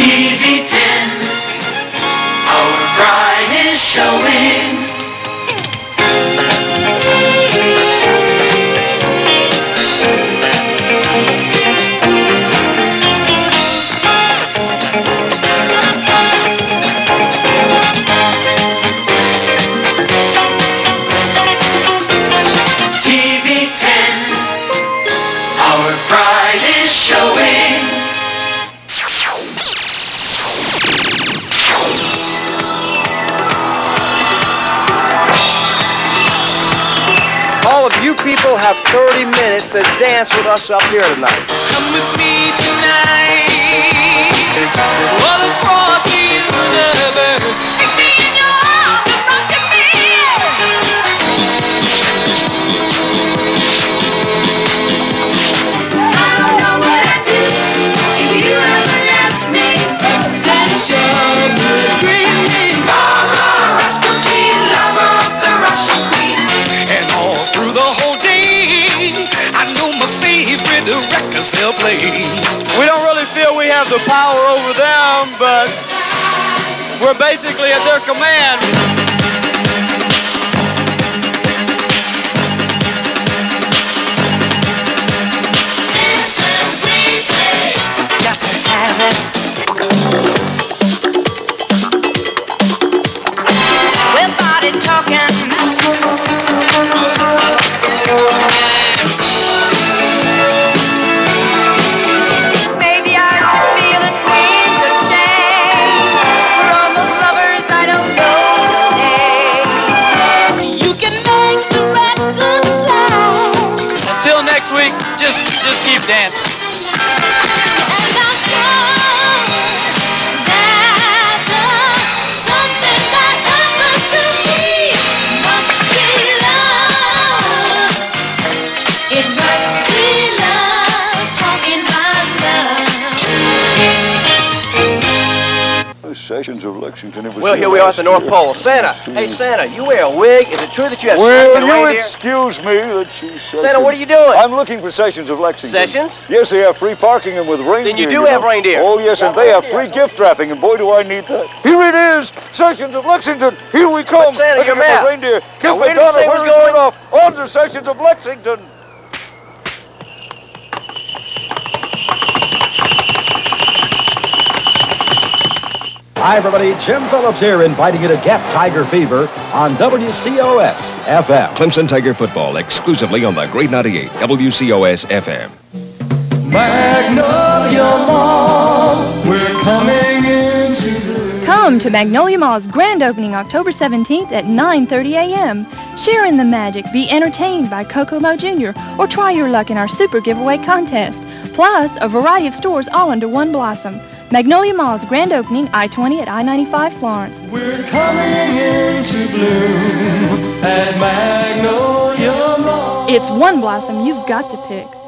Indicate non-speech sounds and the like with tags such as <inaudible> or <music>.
TV 10, people have 30 minutes to dance with us up here tonight. Come with me tonight. They'll play. We don't really feel we have the power over them, but we're basically at their command. Week, just just keep dancing. Sessions of Lexington. It was Well, here we are at the North Pole. Santa, <laughs> hey Santa, you wear a wig. Is it true that you have Will snake and you reindeer? excuse me? Let's see. Santa, what are you doing? I'm looking for Sessions of Lexington. Sessions? Yes, they have free parking and with reindeer. Then you do know. have reindeer. Oh, yes, and they have free gift wrapping, and boy, do I need that. Here it is, Sessions of Lexington. Here we come. But Santa, Look your at my map. reindeer. Now, Kiss where my did you daughter. say it Where was is going going? off? On to Sessions of Lexington. Hi, everybody. Jim Phillips here, inviting you to get Tiger Fever on WCOS FM. Clemson Tiger football exclusively on the Great 98 WCOS FM. Magnolia Mall, we're coming into Come to Magnolia Mall's grand opening October 17th at 9.30 a.m. Share in the magic, be entertained by Kokomo Jr., or try your luck in our super giveaway contest. Plus, a variety of stores all under one blossom. Magnolia Mall's grand opening, I-20 at I-95 Florence. We're coming into bloom at Magnolia Mall. It's one blossom you've got to pick.